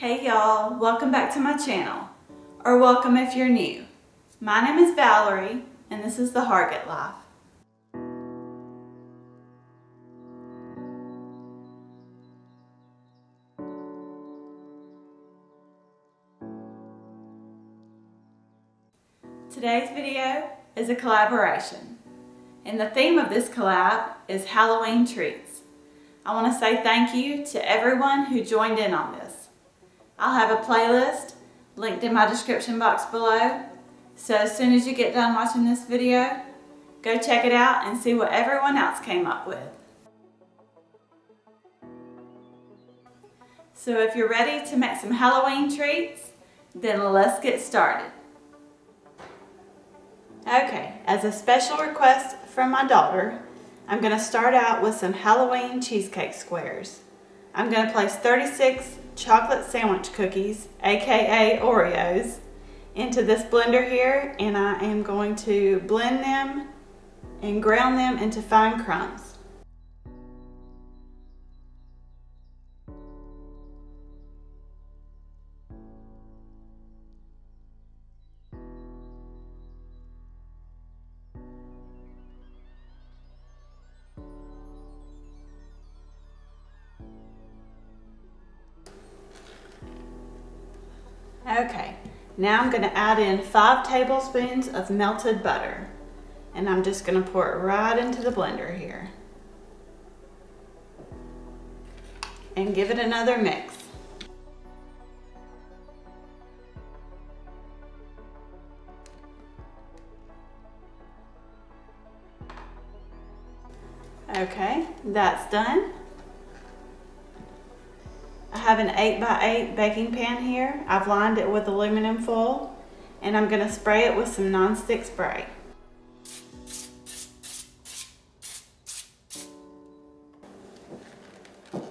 Hey y'all, welcome back to my channel, or welcome if you're new. My name is Valerie, and this is The Hargett Life. Today's video is a collaboration, and the theme of this collab is Halloween treats. I want to say thank you to everyone who joined in on this. I'll have a playlist linked in my description box below. So as soon as you get done watching this video, go check it out and see what everyone else came up with. So if you're ready to make some Halloween treats, then let's get started. Okay, as a special request from my daughter, I'm going to start out with some Halloween cheesecake squares. I'm going to place 36 chocolate sandwich cookies, aka Oreos, into this blender here and I am going to blend them and ground them into fine crumbs. Now I'm going to add in five tablespoons of melted butter. And I'm just going to pour it right into the blender here. And give it another mix. Okay, that's done. Have an 8 by 8 baking pan here. I've lined it with aluminum foil and I'm going to spray it with some nonstick spray.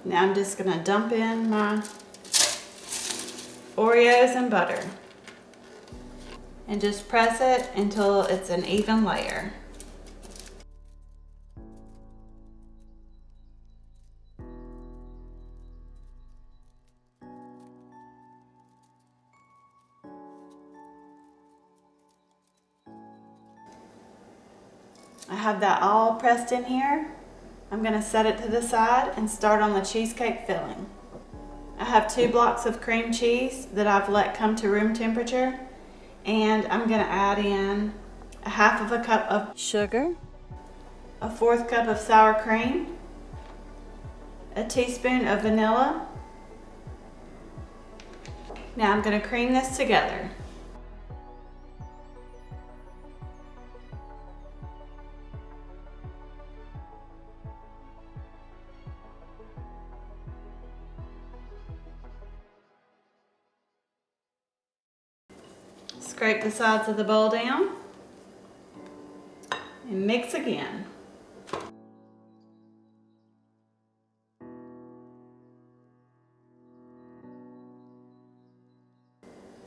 Now I'm just going to dump in my Oreos and butter and just press it until it's an even layer. In here. I'm going to set it to the side and start on the cheesecake filling. I have two blocks of cream cheese that I've let come to room temperature and I'm going to add in a half of a cup of sugar, a fourth cup of sour cream, a teaspoon of vanilla. Now I'm going to cream this together. Scrape the sides of the bowl down and mix again.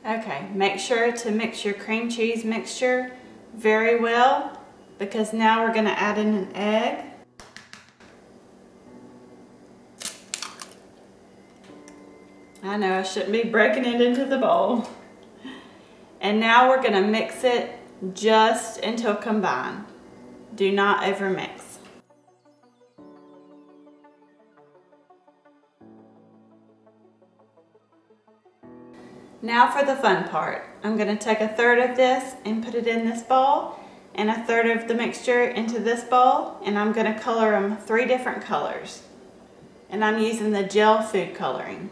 Okay, make sure to mix your cream cheese mixture very well because now we're going to add in an egg. I know I shouldn't be breaking it into the bowl. And now we're going to mix it just until combined. Do not overmix. Now for the fun part. I'm going to take a third of this and put it in this bowl and a third of the mixture into this bowl and I'm going to color them three different colors. And I'm using the gel food coloring.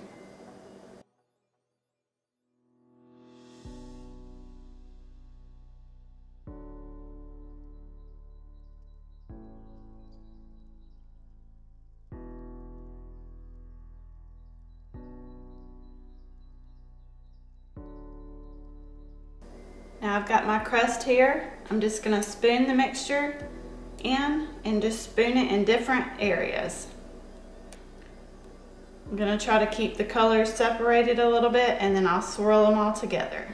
Now I've got my crust here. I'm just gonna spoon the mixture in and just spoon it in different areas. I'm gonna try to keep the colors separated a little bit and then I'll swirl them all together.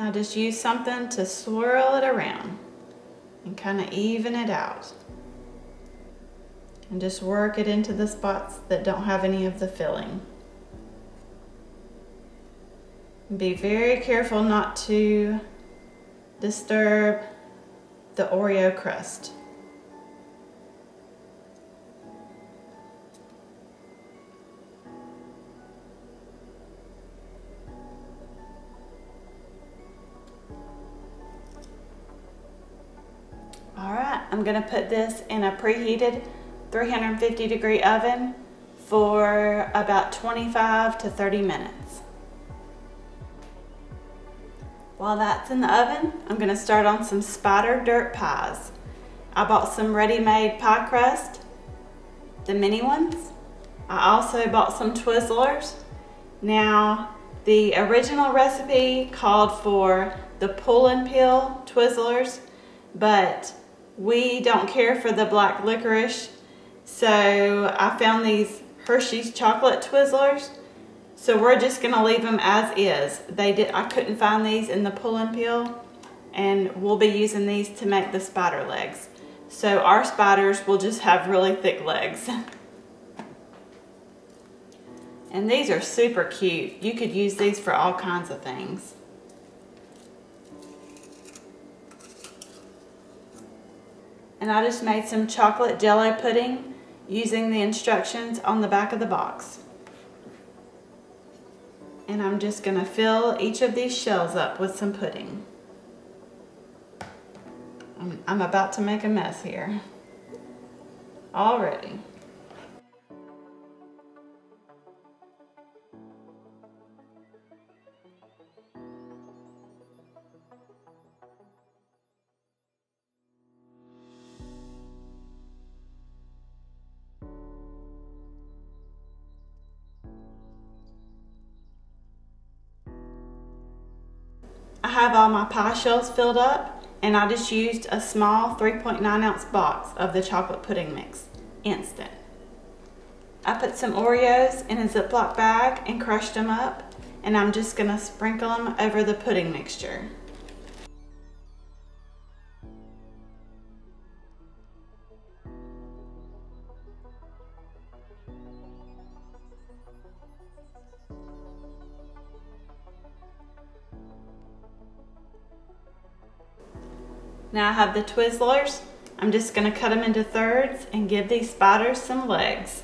Now just use something to swirl it around and kind of even it out. And just work it into the spots that don't have any of the filling. Be very careful not to disturb the Oreo crust. I'm gonna put this in a preheated 350 degree oven for about 25 to 30 minutes. While that's in the oven, I'm gonna start on some spider dirt pies. I bought some ready-made pie crust, the mini ones. I also bought some Twizzlers. Now, the original recipe called for the pull and peel Twizzlers, but we don't care for the black licorice, so I found these Hershey's chocolate Twizzlers. So we're just gonna leave them as is. They did. I couldn't find these in the pull and peel, and we'll be using these to make the spider legs. So our spiders will just have really thick legs. and these are super cute. You could use these for all kinds of things. And I just made some chocolate jello pudding using the instructions on the back of the box. And I'm just going to fill each of these shells up with some pudding. I'm, I'm about to make a mess here already. Have all my pie shells filled up and I just used a small 3.9 ounce box of the chocolate pudding mix, instant. I put some Oreos in a Ziploc bag and crushed them up and I'm just gonna sprinkle them over the pudding mixture. Now I have the Twizzlers. I'm just gonna cut them into thirds and give these spiders some legs.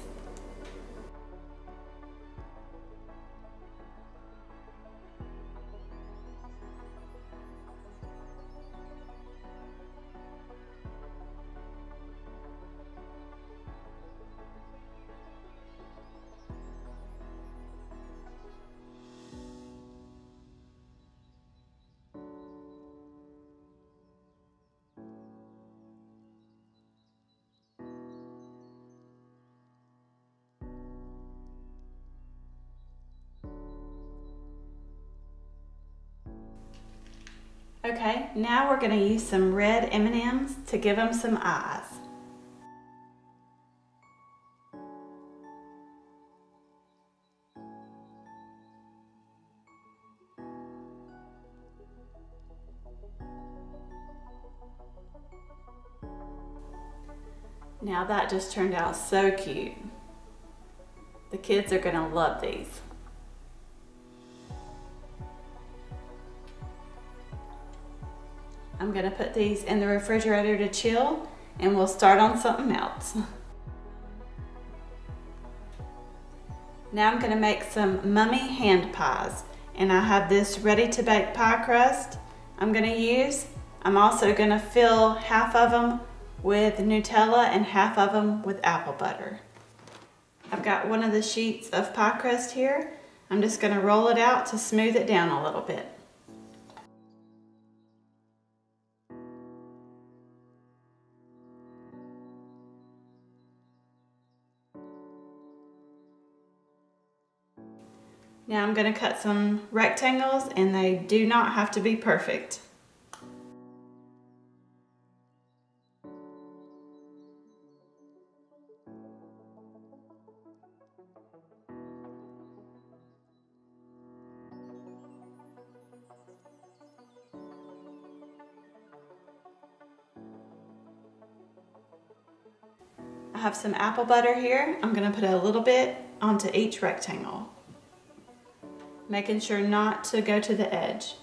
Okay, now we're gonna use some red M&Ms to give them some eyes. Now that just turned out so cute. The kids are gonna love these. I'm gonna put these in the refrigerator to chill and we'll start on something else. Now I'm gonna make some mummy hand pies and I have this ready to bake pie crust I'm gonna use. I'm also gonna fill half of them with Nutella and half of them with apple butter. I've got one of the sheets of pie crust here. I'm just gonna roll it out to smooth it down a little bit. Now I'm gonna cut some rectangles and they do not have to be perfect. I have some apple butter here. I'm gonna put a little bit onto each rectangle making sure not to go to the edge.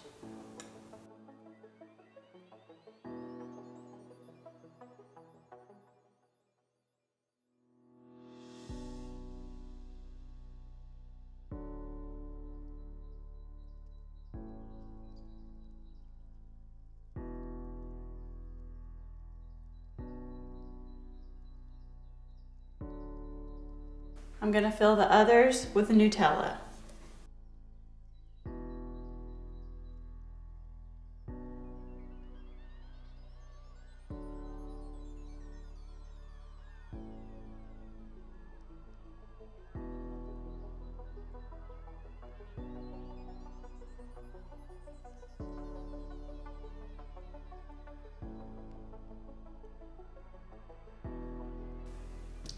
I'm gonna fill the others with Nutella.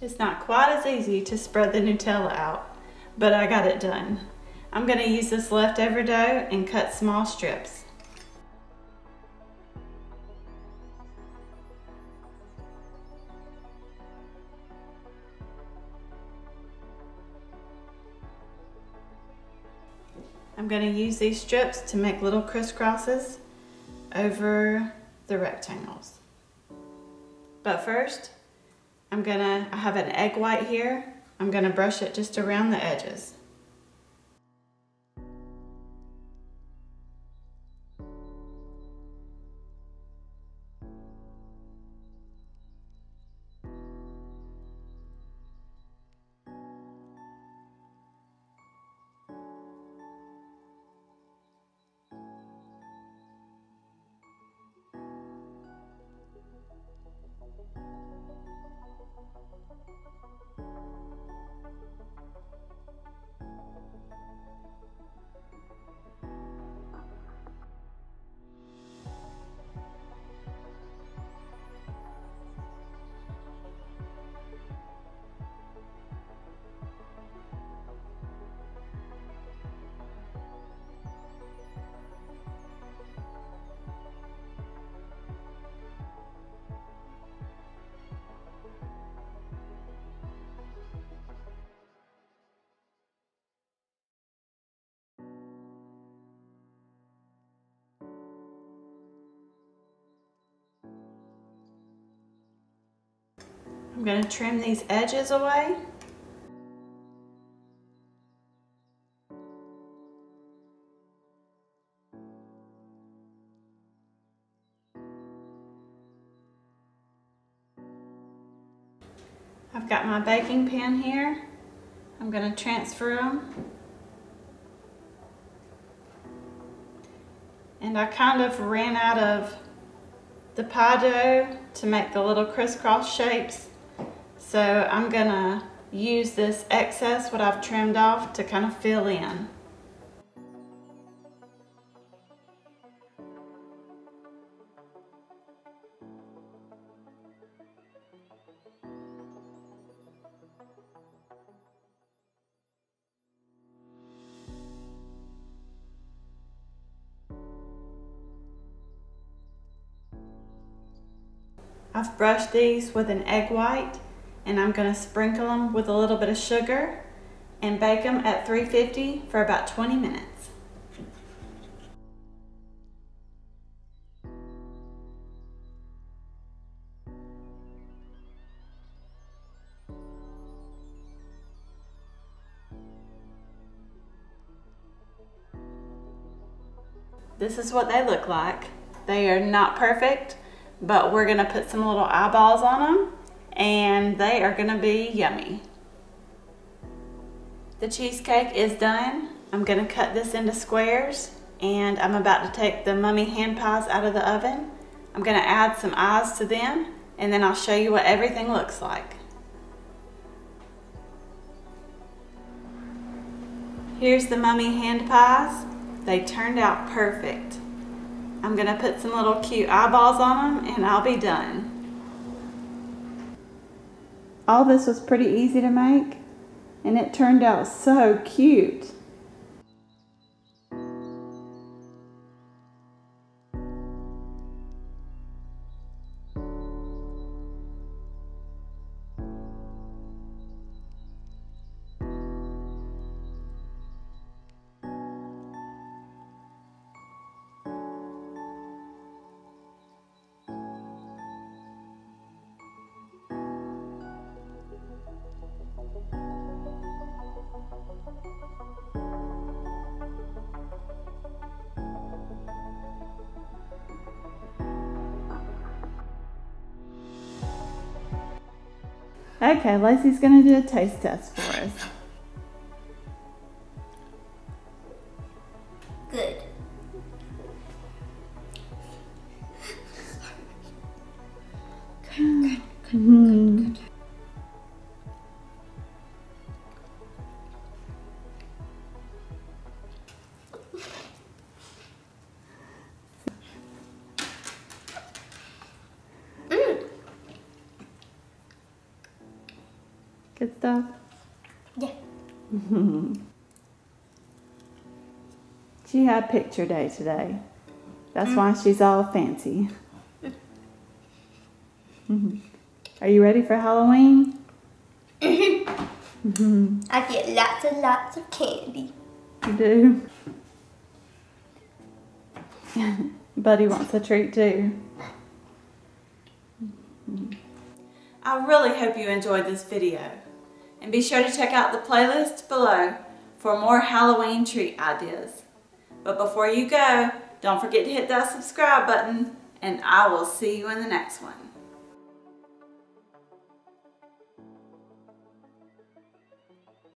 It's not quite as easy to spread the Nutella out, but I got it done. I'm gonna use this leftover dough and cut small strips. I'm gonna use these strips to make little crisscrosses over the rectangles. But first, I'm gonna, I have an egg white here. I'm gonna brush it just around the edges. I'm going to trim these edges away. I've got my baking pan here. I'm going to transfer them. And I kind of ran out of the pie dough to make the little crisscross shapes. So I'm gonna use this excess, what I've trimmed off, to kind of fill in. I've brushed these with an egg white and I'm going to sprinkle them with a little bit of sugar and bake them at 350 for about 20 minutes. This is what they look like. They are not perfect, but we're gonna put some little eyeballs on them and they are gonna be yummy. The cheesecake is done. I'm gonna cut this into squares and I'm about to take the mummy hand pies out of the oven. I'm gonna add some eyes to them and then I'll show you what everything looks like. Here's the mummy hand pies. They turned out perfect. I'm gonna put some little cute eyeballs on them and I'll be done. All this was pretty easy to make and it turned out so cute. Okay, Lacey's gonna do a taste test for us. Good. Mhm. Mm. Stuff. Yeah. She had picture day today. That's why she's all fancy. Mhm. Are you ready for Halloween? I get lots and lots of candy. You do. Buddy wants a treat too. I really hope you enjoyed this video. And be sure to check out the playlist below for more Halloween treat ideas. But before you go, don't forget to hit that subscribe button and I will see you in the next one.